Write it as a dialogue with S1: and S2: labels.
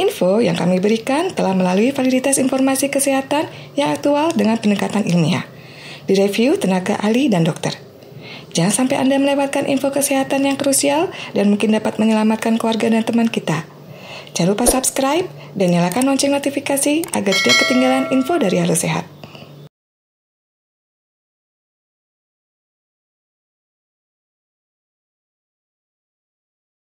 S1: Info yang kami berikan telah melalui validitas informasi kesehatan yang aktual dengan pendekatan ilmiah. Direview tenaga ahli dan dokter. Jangan sampai Anda melewatkan info kesehatan yang krusial dan mungkin dapat menyelamatkan keluarga dan teman kita. Jangan lupa subscribe dan nyalakan lonceng notifikasi agar tidak ketinggalan info dari Halo Sehat.